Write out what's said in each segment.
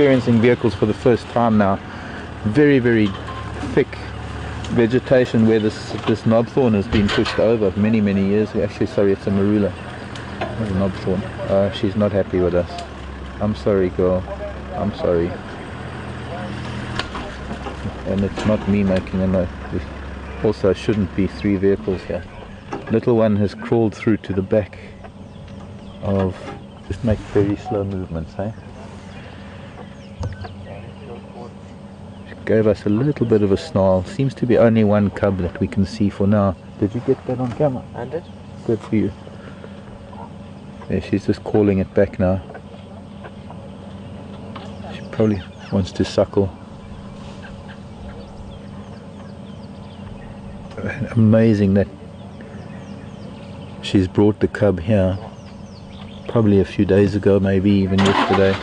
experiencing vehicles for the first time now. Very, very thick vegetation where this this knobthorn has been pushed over many, many years. Actually, sorry, it's a marula, not a knobthorn. Uh, she's not happy with us. I'm sorry, girl. I'm sorry. And it's not me making a note. Also shouldn't be three vehicles here. Little one has crawled through to the back of. Just make very slow movements, eh? Gave us a little bit of a snarl. Seems to be only one cub that we can see for now. Did you get that on camera? I did. Good for you. Yeah, she's just calling it back now. She probably wants to suckle. Amazing that she's brought the cub here probably a few days ago, maybe even yesterday.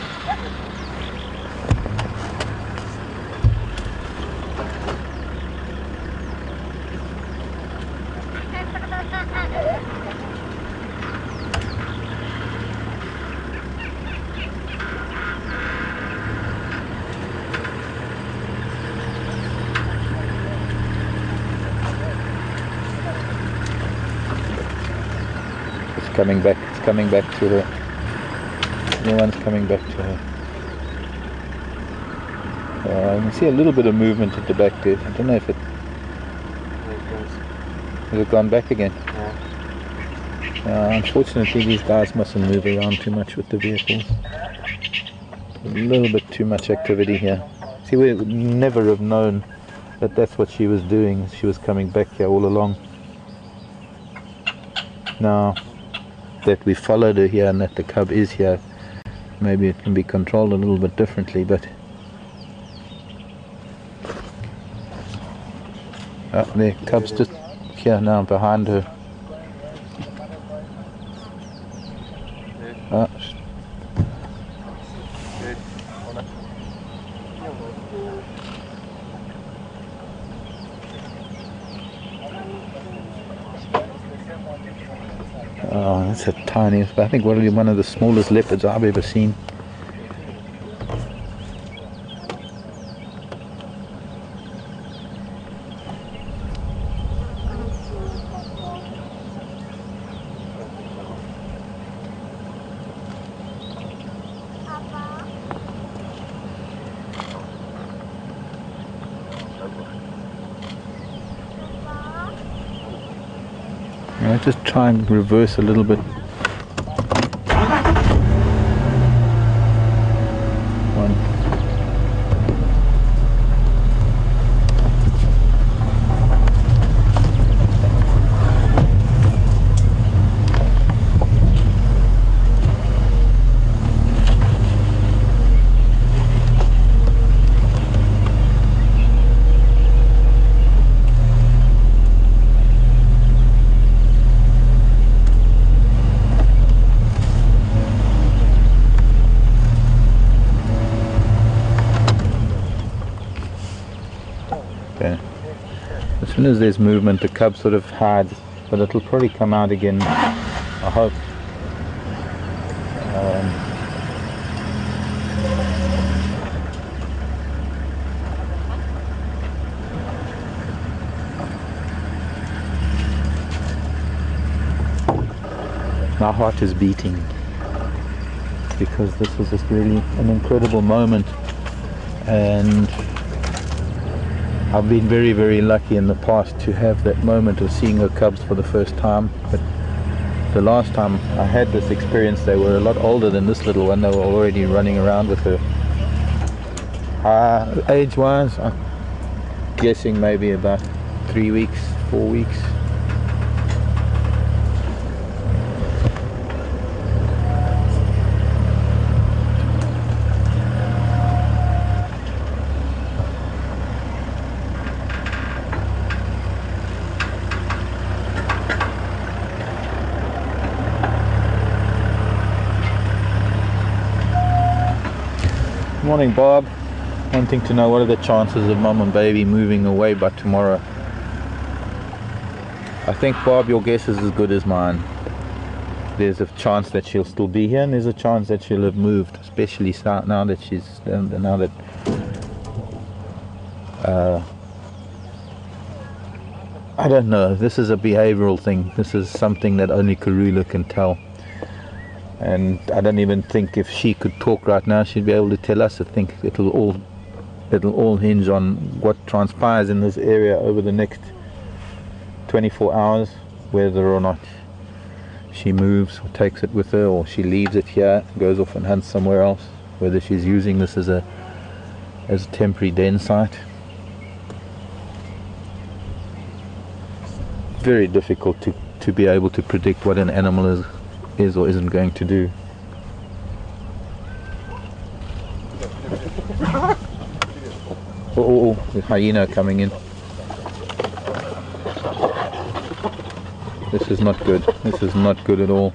It's coming back, it's coming back to her. No one's coming back to her. Uh, I can see a little bit of movement at the back there. I don't know if it it's it gone back again. Yeah. Uh, unfortunately, these guys mustn't move around too much with the vehicles. A little bit too much activity here. See, we would never have known that that's what she was doing. She was coming back here all along. Now that we followed her here and that the cub is here, maybe it can be controlled a little bit differently, but Oh, the cub's just here now behind her. Good. Oh, Good. Oh, that's a tiny. I think probably one of the smallest leopards I've ever seen. Just try and reverse a little bit. One. Okay. As soon as there's movement, the cub sort of hides, but it'll probably come out again. I hope. Um, my heart is beating because this was just really an incredible moment and I've been very, very lucky in the past to have that moment of seeing her cubs for the first time. But the last time I had this experience, they were a lot older than this little one. They were already running around with her. Uh, age-wise, I'm guessing maybe about three weeks, four weeks. Morning, Bob. Wanting to know what are the chances of mum and baby moving away by tomorrow? I think, Bob, your guess is as good as mine. There's a chance that she'll still be here, and there's a chance that she'll have moved. especially now that she's now that uh, I don't know. This is a behavioral thing. This is something that only Karula can tell. And I don't even think if she could talk right now, she'd be able to tell us. I think it'll all it'll all hinge on what transpires in this area over the next 24 hours, whether or not she moves or takes it with her, or she leaves it here, goes off and hunts somewhere else. Whether she's using this as a as a temporary den site. very difficult to, to be able to predict what an animal is, is or isn't going to do. Oh, oh, oh, the hyena coming in. This is not good. This is not good at all.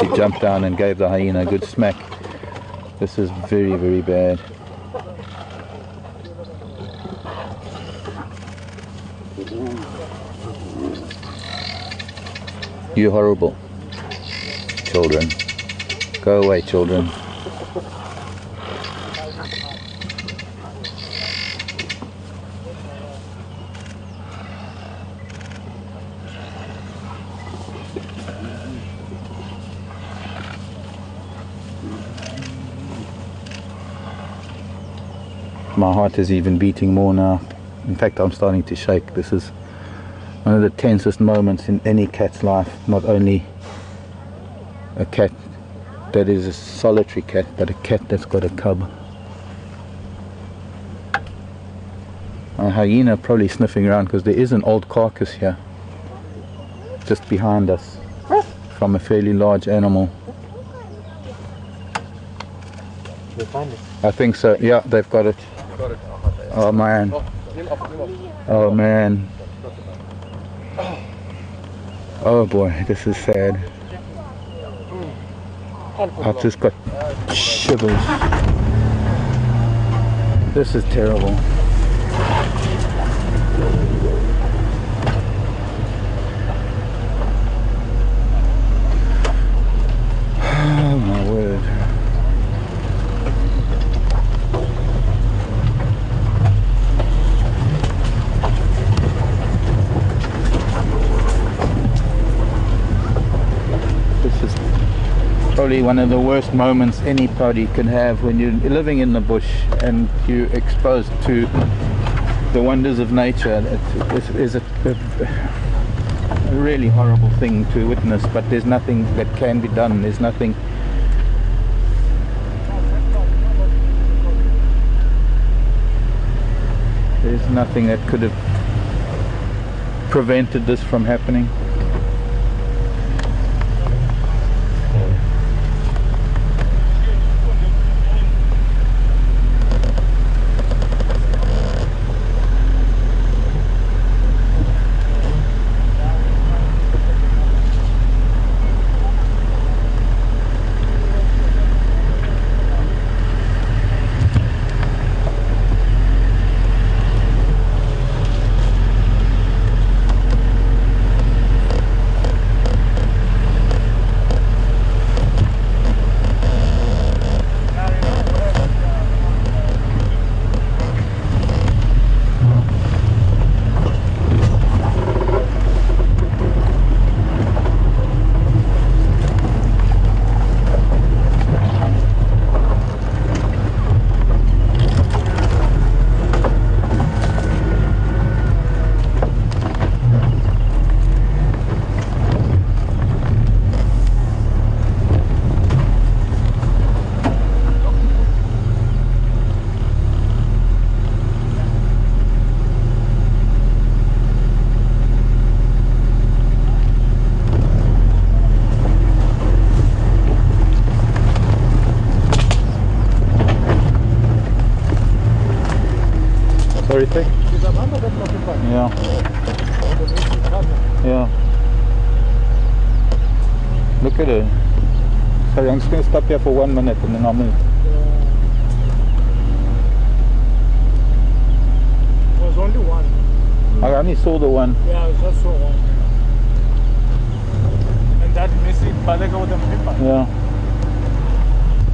She jumped down and gave the hyena a good smack. This is very, very bad. You horrible. Children. Go away, children. My heart is even beating more now. In fact, I'm starting to shake. This is one of the tensest moments in any cat's life. Not only a cat that is a solitary cat, but a cat that's got a cub. A hyena probably sniffing around because there is an old carcass here, just behind us, from a fairly large animal. They find it. I think so. Yeah, they've got it. Got it. Oh man. Oh. Oh, man. Oh boy, this is sad. I've just got shivers. This is terrible. Oh my word. This is probably one of the worst moments anybody can have when you're living in the bush and you're exposed to the wonders of nature. It is a, a really horrible thing to witness, but there's nothing that can be done. There's nothing. There's nothing that could have prevented this from happening. I'm just going to stop here for one minute and then I'll move. was only one. I only saw the one. Yeah, I just saw one. And that missing Palega with the paper. Yeah.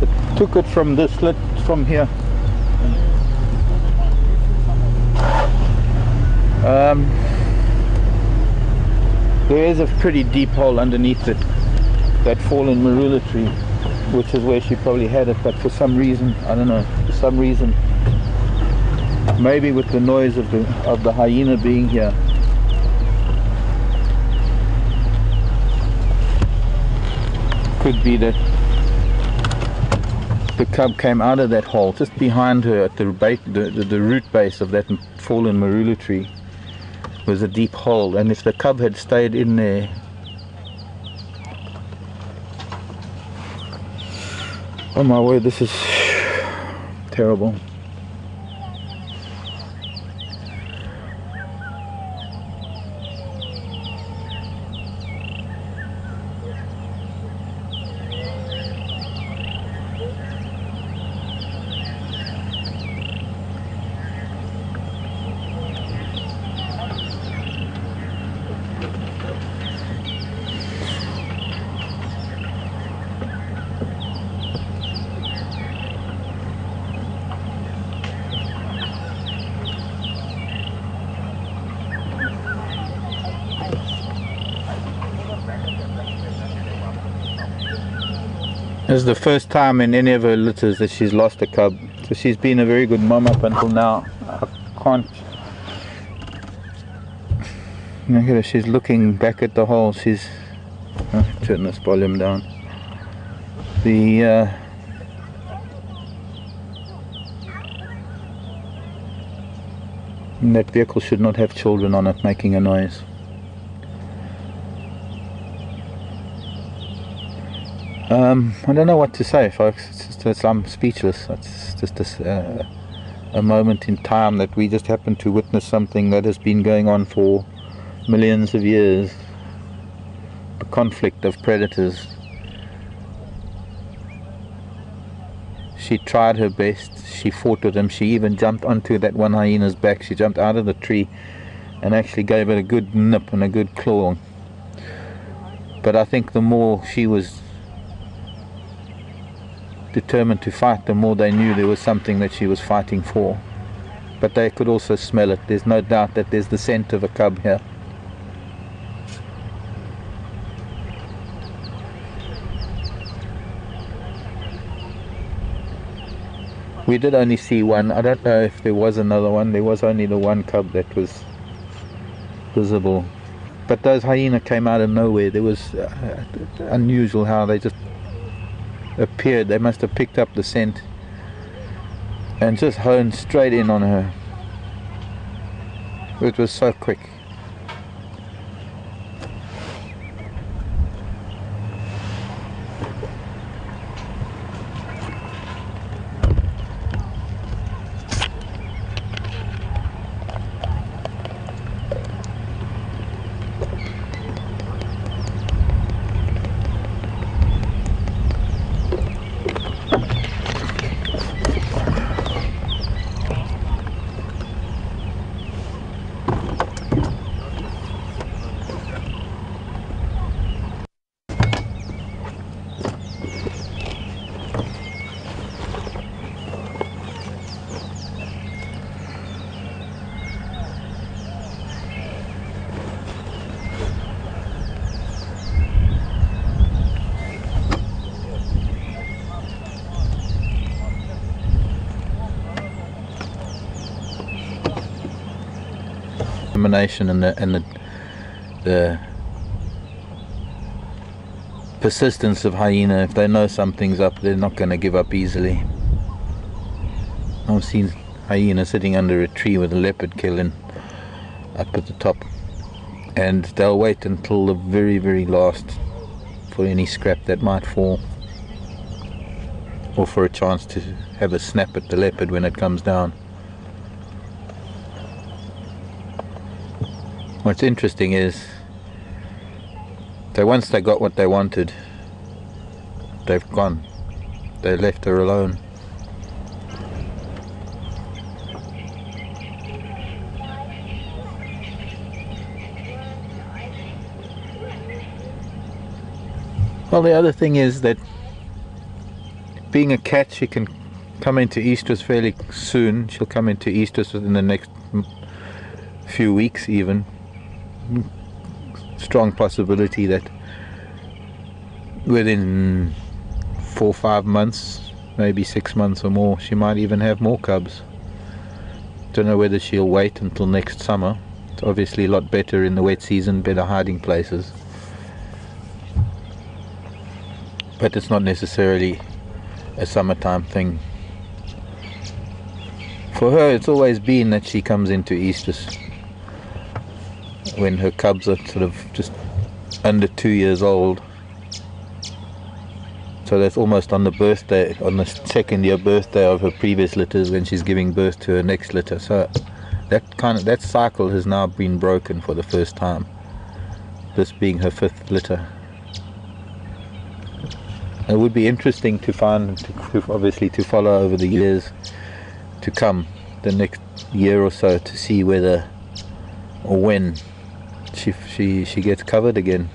It took it from this slit from here. Um, there is a pretty deep hole underneath it, that fallen marula tree, which is where she probably had it, but for some reason, I don't know, for some reason, maybe with the noise of the of the hyena being here, could be that the cub came out of that hole just behind her at the, bait, the, the, the root base of that fallen marula tree was a deep hole and if the cub had stayed in there oh my word this is terrible This is the first time in any of her litters that she's lost a cub. So she's been a very good mom up until now. I can't. Look at her, she's looking back at the hole. She's. Oh, turn this volume down. The. Uh, that vehicle should not have children on it making a noise. Um, I don't know what to say, folks. It's just, it's, I'm speechless. It's just a, uh, a moment in time that we just happen to witness something that has been going on for millions of years. The conflict of predators. She tried her best. She fought with him. She even jumped onto that one hyena's back. She jumped out of the tree and actually gave it a good nip and a good claw. But I think the more she was determined to fight, the more they knew there was something that she was fighting for. But they could also smell it. There's no doubt that there's the scent of a cub here. We did only see one. I don't know if there was another one. There was only the one cub that was visible. But those hyena came out of nowhere. There was uh, unusual how they just appeared. They must have picked up the scent and just honed straight in on her. It was so quick. Determination and the and the, the persistence of hyena. If they know something's up, they're not going to give up easily. I've seen hyena sitting under a tree with a leopard killing up at the top, and they'll wait until the very very last for any scrap that might fall, or for a chance to have a snap at the leopard when it comes down. What's interesting is that once they got what they wanted, they've gone. They left her alone. Well, the other thing is that being a cat, she can come into estrus fairly soon. She'll come into estrus within the next few weeks, even. Strong possibility that within four five months, maybe six months or more, she might even have more cubs. Don't know whether she'll wait until next summer. It's obviously a lot better in the wet season, better hiding places. But it's not necessarily a summertime thing. For her, it's always been that she comes into estrus when her cubs are sort of just under two years old. So that's almost on the birthday, on the second year birthday of her previous litters when she's giving birth to her next litter. So that kind of that cycle has now been broken for the first time. This being her fifth litter. It would be interesting to find, to, obviously to follow over the years to come, the next year or so, to see whether or when she she she gets covered again.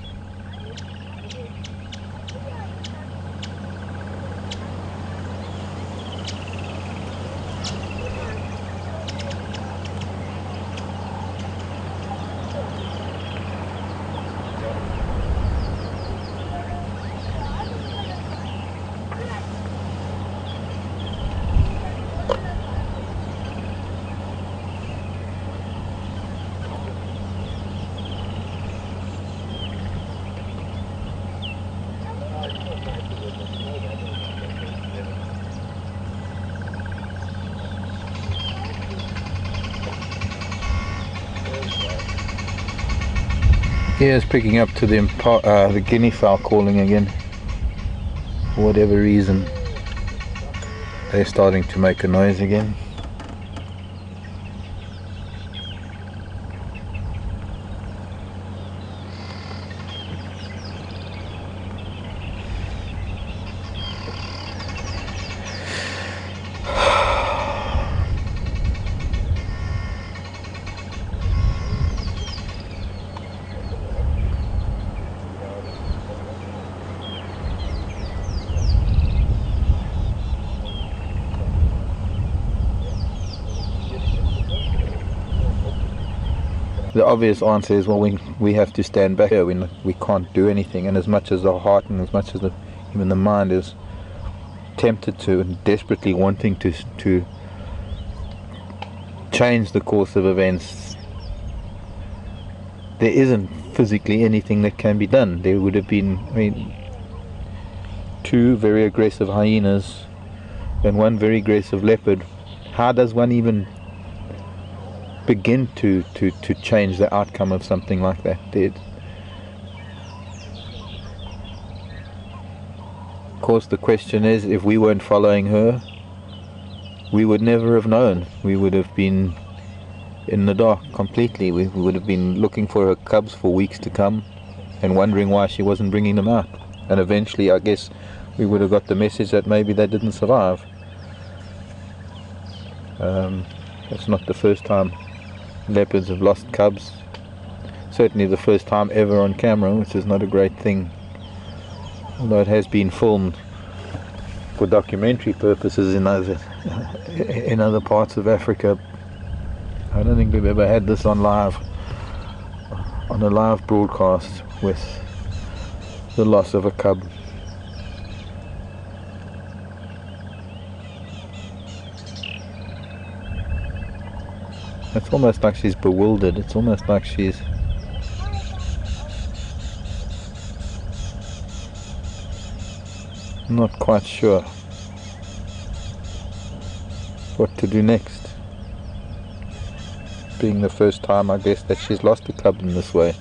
Yeah, it's picking up to the uh, the guinea fowl calling again. For whatever reason, they're starting to make a noise again. The obvious answer is, well, we we have to stand back here. We we can't do anything. And as much as the heart and as much as the even the mind is tempted to and desperately wanting to to change the course of events, there isn't physically anything that can be done. There would have been, I mean, two very aggressive hyenas and one very aggressive leopard. How does one even begin to, to, to change the outcome of something like that. It, of course, the question is if we weren't following her, we would never have known. We would have been in the dark completely. We, would have been looking for her cubs for weeks to come and wondering why she wasn't bringing them out. And eventually, I guess, we would have got the message that maybe they didn't survive. Um, it's not the first time leopards have lost cubs. Certainly the first time ever on camera, which is not a great thing. Although it has been filmed for documentary purposes in other in other parts of Africa. I don't think we've ever had this on live on a live broadcast with the loss of a cub. It's almost like she's bewildered. It's almost like she's not quite sure what to do next. Being the first time, I guess, that she's lost a cub in this way.